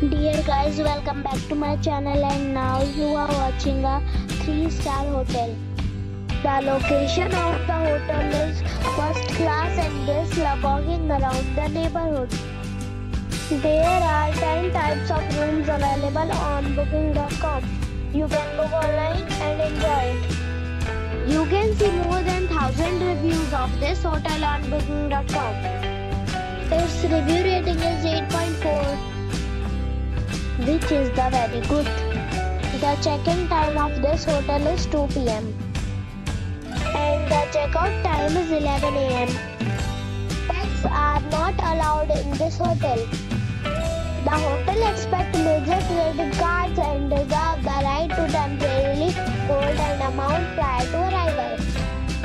Dear guys, welcome back to my channel and now you are watching a 3-star hotel. The location of the hotel is first class and guests love walking around the neighborhood. There are 10 types of rooms available on booking.com. You can book online and enjoy it. You can see more than 1000 reviews of this hotel on booking.com. Its review rating is 8.4 which is the very good. The check-in time of this hotel is 2 p.m. and the checkout time is 11 a.m. Pets are not allowed in this hotel. The hotel expects major credit cards and reserves the right to temporarily hold an amount prior to arrival.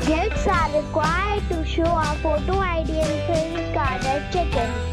Guests are required to show a photo ID and credit card at check-in.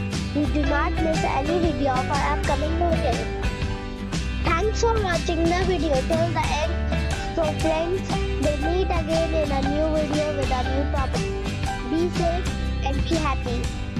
miss any video of our upcoming hotel. Thanks for watching the video till the end. So friends, we'll meet again in a new video with a new topic. Be safe and be happy.